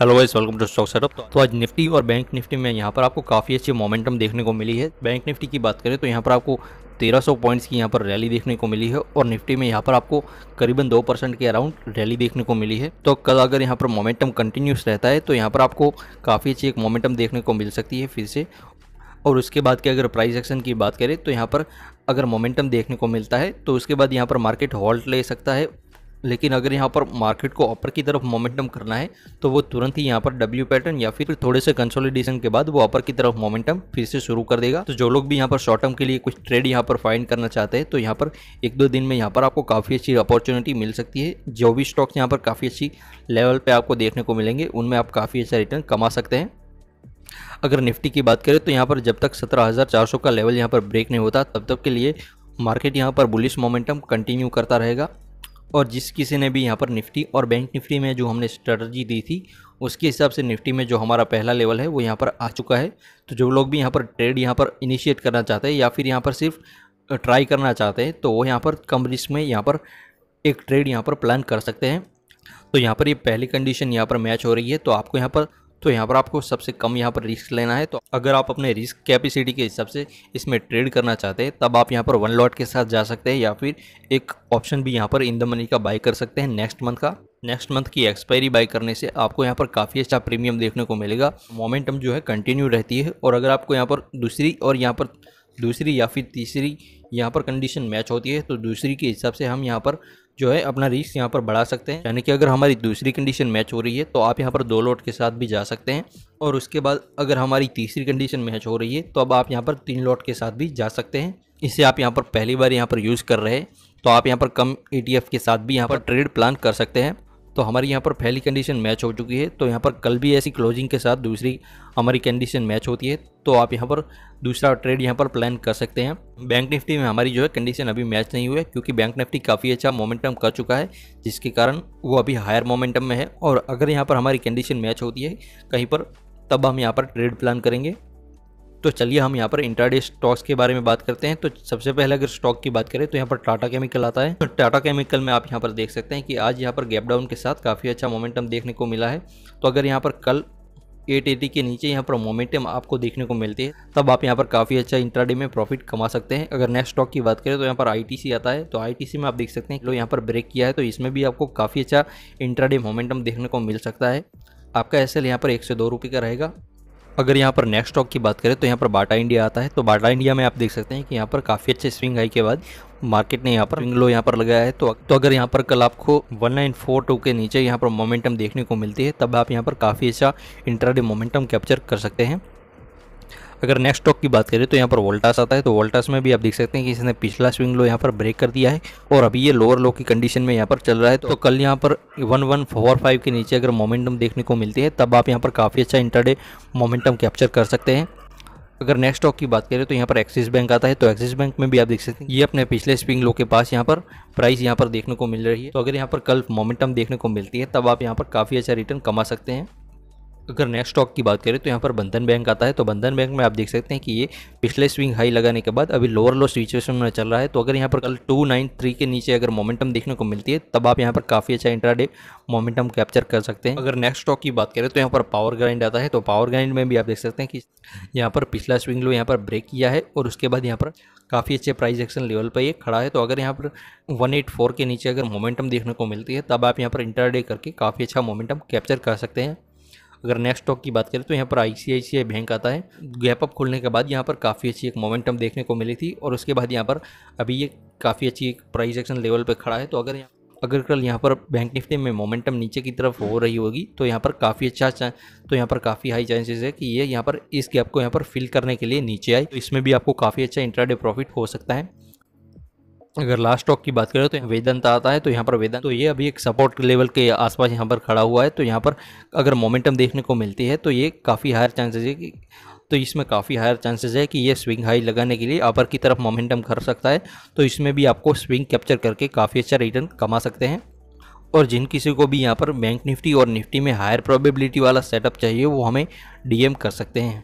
Hello guys welcome to stock setup तो आज Nifty और बैंक निफ्टी में यहाँ पर आपको काफ़ी अच्छी मोमेंटम देखने को मिली है। बैंक निफ्टी की बात करें तो यहाँ पर आपको 1300 पॉइंट्स की यहाँ पर रैली देखने को मिली है और निफ्टी में यहाँ पर आपको करीबन दो परसेंट के अराउंड रैली देखने को मिली है। तो कल अगर यहाँ पर मोमेंटम कंटिन्यूस रहता है तो यहाँ पर आपको काफ़ी अच्छी एक मोमेंटम देखने को मिल सकती है फिर से। और उसके बाद के अगर प्राइस एक्शन की बात करें तो यहाँ पर अगर मोमेंटम देखने को मिलता है तो उसके बाद यहाँ पर मार्केट हॉल्ट ले सकता है। लेकिन अगर यहाँ पर मार्केट को अपर की तरफ़ मोमेंटम करना है तो वो तुरंत ही यहाँ पर डब्ल्यू पैटर्न या फिर थोड़े से कंसोलिडेशन के बाद वो अपर की तरफ़ मोमेंटम फिर से शुरू कर देगा तो जो लोग भी यहाँ पर शॉर्ट टर्म के लिए कुछ ट्रेड यहाँ पर फाइंड करना चाहते हैं तो यहाँ पर एक दो दिन में यहाँ पर आपको काफ़ी अच्छी अपॉर्चुनिटी मिल सकती है जो भी स्टॉक्स यहाँ पर काफ़ी अच्छी लेवल पर आपको देखने को मिलेंगे उनमें आप काफ़ी अच्छा रिटर्न कमा सकते हैं अगर निफ्टी की बात करें तो यहाँ पर जब तक सत्रह का लेवल यहाँ पर ब्रेक नहीं होता तब तक के लिए मार्केट यहाँ पर बुलिश मोमेंटम कंटिन्यू करता रहेगा और जिस किसी ने भी यहाँ पर निफ्टी और बैंक निफ्टी में जो हमने स्ट्रेटजी दी थी उसके हिसाब से निफ्टी में जो हमारा पहला लेवल है वो यहाँ पर आ चुका है तो जो लोग भी यहाँ पर ट्रेड यहाँ पर इनिशिएट करना चाहते हैं या फिर यहाँ पर सिर्फ़ ट्राई करना चाहते हैं तो वो यहाँ पर कम रिस्क में यहाँ पर एक ट्रेड यहाँ पर प्लान कर सकते हैं तो यहाँ पर ये पहली कंडीशन यहाँ पर मैच हो रही है तो आपको यहाँ पर तो यहाँ पर आपको सबसे कम यहाँ पर रिस्क लेना है। तो अगर आप अपने रिस्क कैपेसिटी के हिसाब से इसमें ट्रेड करना चाहते हैं, तब आप यहाँ पर वन लॉट के साथ जा सकते हैं या फिर एक ऑप्शन भी यहाँ पर इन द मनी का बाई कर सकते हैं नेक्स्ट मंथ का। नेक्स्ट मंथ की एक्सपायरी बाई करने से आपको यहाँ पर काफ़ी अच्छा प्रीमियम देखने को मिलेगा। मोमेंटम जो है कंटिन्यू रहती है और अगर आपको यहाँ पर दूसरी और यहाँ पर दूसरी या फिर तीसरी यहाँ पर कंडीशन मैच होती है तो दूसरी के हिसाब से हम यहाँ पर जो है अपना रिस्क यहाँ पर बढ़ा सकते हैं। यानी कि अगर हमारी दूसरी कंडीशन मैच हो रही है तो आप यहाँ पर दो लॉट के साथ भी जा सकते हैं और उसके बाद अगर हमारी तीसरी कंडीशन मैच हो रही है तो अब आप यहाँ पर तीन लॉट के साथ भी जा सकते हैं। इसे आप यहाँ पर पहली बार यहाँ पर यूज़ कर रहे हैं तो आप यहाँ पर कम ई के साथ भी यहाँ पर ट्रेड प्लान कर सकते हैं। तो हमारी यहाँ पर पहली कंडीशन मैच हो चुकी है तो यहाँ पर कल भी ऐसी क्लोजिंग के साथ दूसरी हमारी कंडीशन मैच होती है तो आप यहाँ पर दूसरा ट्रेड यहाँ पर प्लान कर सकते हैं। बैंक निफ्टी में हमारी जो है कंडीशन अभी मैच नहीं हुई है, क्योंकि बैंक निफ्टी काफ़ी अच्छा मोमेंटम कर चुका है, जिसके कारण वो अभी हायर मोमेंटम में है, और अगर यहाँ पर हमारी कंडीशन मैच होती है कहीं पर, तब हम यहाँ पर ट्रेड प्लान करेंगे। तो चलिए हम यहाँ पर इंटरडे स्टॉक्स के बारे में बात करते हैं तो सबसे पहले अगर स्टॉक की बात करें तो यहाँ पर टाटा केमिकल आता है तो टाटा केमिकल में आप यहाँ पर देख सकते हैं कि आज यहाँ पर गैप डाउन के साथ काफ़ी अच्छा मोमेंटम देखने को मिला है तो अगर यहाँ पर कल 880 के नीचे यहाँ पर मोमेंटम आपको देखने को मिलती है तब आप यहाँ पर काफ़ी अच्छा इंट्राडे में प्रॉफिट कमा सकते हैं अगर नेक्स्ट स्टॉक की बात करें तो यहाँ पर आईटीसी आता है तो आईटीसी में आप देख सकते हैं कि यहाँ पर ब्रेक किया है तो इसमें भी आपको काफ़ी अच्छा इंट्राडे मोमेंटम देखने को मिल सकता है आपका एस एल यहाँ पर एक से दो रुपये का रहेगा अगर यहाँ पर नेक्स्ट स्टॉक की बात करें तो यहाँ पर बाटा इंडिया आता है। तो बाटा इंडिया में आप देख सकते हैं कि यहाँ पर काफ़ी अच्छे स्विंग हाई के बाद मार्केट ने यहाँ पर लो यहाँ पर लगाया है। तो तो अगर यहाँ पर कल आपको 1942 के नीचे यहाँ पर मोमेंटम देखने को मिलती है, तब आप यहाँ पर काफ़ी अच्छा इंटरडे मोमेंटम कैप्चर कर सकते हैं। अगर नेक्स्ट स्टॉक की बात करें तो यहाँ पर वोल्टास आता है तो वोल्टास में भी आप देख सकते हैं कि इसने पिछला स्विंग लो यहाँ पर ब्रेक कर दिया है और अभी ये लोअर लो की कंडीशन में यहाँ पर चल रहा है तो कल यहाँ पर वन वन फोर फाइव के नीचे अगर मोमेंटम देखने को मिलती है तब आप यहाँ पर काफ़ी अच्छा इंटरडे मोमेंटम कैप्चर कर सकते हैं अगर नेक्स्ट स्टॉक की बात करें तो यहाँ पर एक्सिस बैंक आता है तो एक्सिस बैंक में भी आप देख सकते हैं ये अपने पिछले स्विंग लो के पास यहाँ पर प्राइस यहाँ पर देखने को मिल रही है तो अगर यहाँ पर कल मोमेंटम देखने को मिलती है तब आप यहाँ पर काफ़ी अच्छा रिटर्न कमा सकते हैं अगर नेक्स्ट स्टॉक की बात करें तो यहाँ पर बंधन बैंक आता है। तो बंधन बैंक में आप देख सकते हैं कि ये पिछले स्विंग हाई लगाने के बाद अभी लोअर लो सिचुएशन में चल रहा है। तो अगर यहाँ पर कल टू नाइन थ्री के नीचे अगर मोमेंटम देखने को मिलती है, तब आप यहाँ पर काफ़ी अच्छा इंट्राडे मोमेंटम कैप्चर कर सकते हैं। अगर नेक्स्ट स्टॉक की बात करें तो यहाँ पर पावर ग्राइंड आता है। तो पावर ग्राइंड में भी आप देख सकते हैं कि यहाँ पर पिछला स्विंग लो यहाँ पर ब्रेक किया है और उसके बाद यहाँ पर काफ़ी अच्छे प्राइस एक्शन लेवल पर ये खड़ा है। तो अगर यहाँ पर 184 के नीचे अगर मोमेंटम देखने को मिलती है, तब आप यहाँ पर इंटरडे करके काफ़ी अच्छा मोमेंटम कैप्चर कर सकते हैं। अगर नेक्स्ट स्टॉक की बात करें तो यहाँ पर आई बैंक आता है। गैप अप खुलने के बाद यहाँ पर काफ़ी अच्छी एक मोमेंटम देखने को मिली थी और उसके बाद यहाँ पर अभी ये काफ़ी अच्छी एक प्राइस एक्शन लेवल पर खड़ा है। तो अगर यहाँ अगर कल यहाँ पर बैंक निफ्टी में मोमेंटम नीचे की तरफ़ हो रही होगी तो यहाँ पर काफ़ी अच्छा तो यहाँ पर काफ़ी हाई चांसेस है कि ये यहाँ पर इस गैप को यहाँ पर फिल करने के लिए नीचे आए। तो इसमें भी आपको काफ़ी अच्छा इंट्राडे प्रॉफिट हो सकता है। अगर लास्ट स्टॉक की बात करें तो वेदांत आता है तो यहाँ पर वेदांत तो ये अभी एक सपोर्ट लेवल के आसपास यहाँ पर खड़ा हुआ है तो यहाँ पर अगर मोमेंटम देखने को मिलती है तो ये काफ़ी हायर चांसेस है कि तो इसमें काफ़ी हायर चांसेस है कि ये स्विंग हाई लगाने के लिए अपर की तरफ़ मोमेंटम कर सकता है तो इसमें भी आपको स्विंग कैप्चर करके काफ़ी अच्छा रिटर्न कमा सकते हैं। और जिन किसी को भी यहाँ पर बैंक निफ्टी और निफ्टी में हायर प्रोबेबिलिटी वाला सेटअप चाहिए, वो हमें डीएम कर सकते हैं।